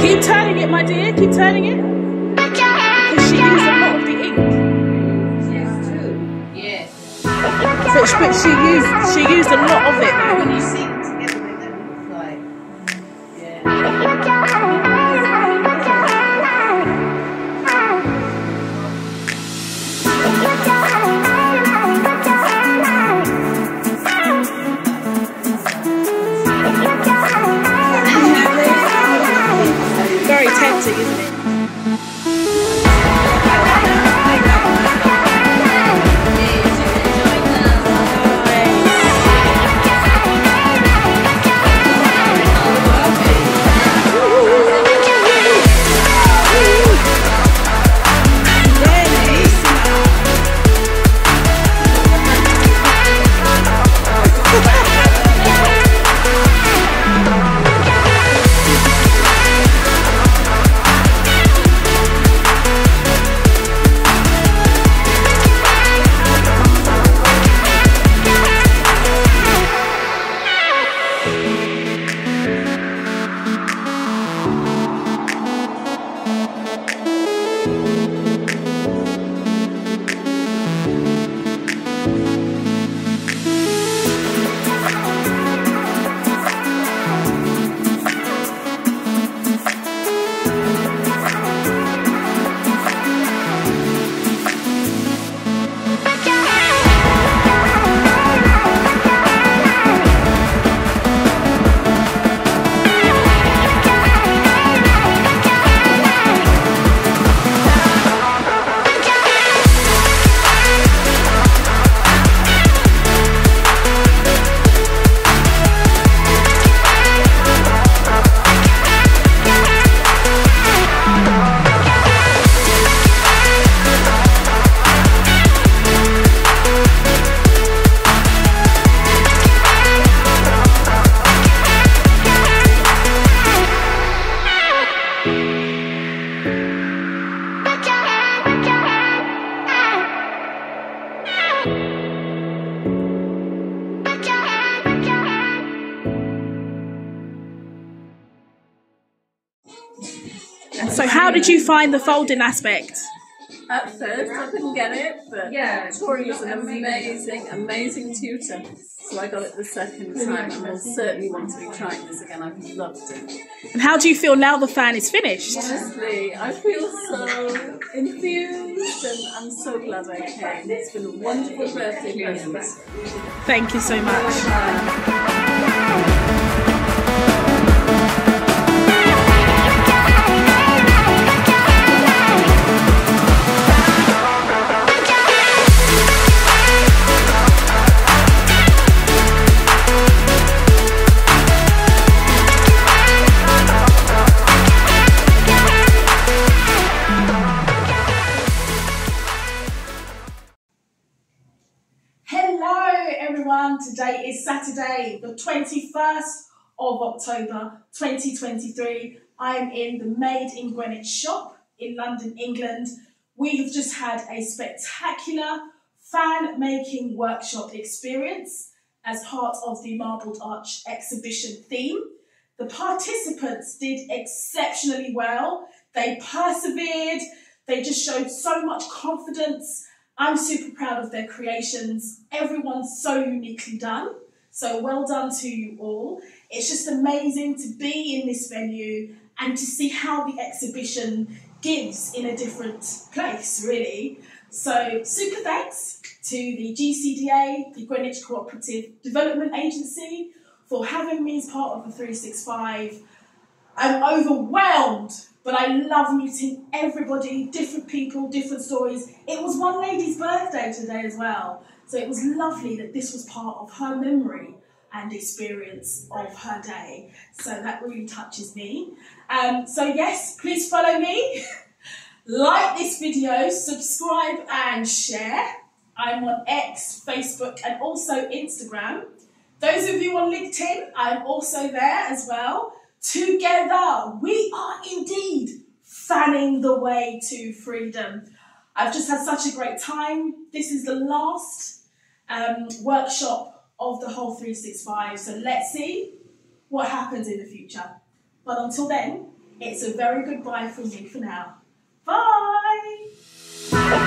Keep turning it, my dear. Keep turning it. Because she used a lot of the ink. Yes, true. Yeah. But, but she used she used a lot of it. It? How did you find the folding aspect? At first, I couldn't get it, but Yeah. Tori was an amazing, amazing tutor. So I got it the second time, and I'll certainly want to be trying this again. I've loved it. And how do you feel now the fan is finished? Honestly, I feel so enthused, and I'm so glad I came. It's been a wonderful birthday present. Thank you so much. Everyone. Today is Saturday, the 21st of October 2023. I am in the Made in Greenwich shop in London, England. We have just had a spectacular fan making workshop experience as part of the Marbled Arch exhibition theme. The participants did exceptionally well. They persevered, they just showed so much confidence. I'm super proud of their creations. Everyone's so uniquely done. So well done to you all. It's just amazing to be in this venue and to see how the exhibition gives in a different place, really. So super thanks to the GCDA, the Greenwich Cooperative Development Agency, for having me as part of the 365. I'm overwhelmed, but I love meeting everybody, different people, different stories. It was one lady's birthday today as well, so it was lovely that this was part of her memory and experience of her day. So that really touches me. Um, so, yes, please follow me, like this video, subscribe, and share. I'm on X, Facebook, and also Instagram. Those of you on LinkedIn, I'm also there as well. Together, we are indeed fanning the way to freedom. I've just had such a great time. This is the last um, workshop of the whole 365, so let's see what happens in the future. But until then, it's a very goodbye from me for now. Bye!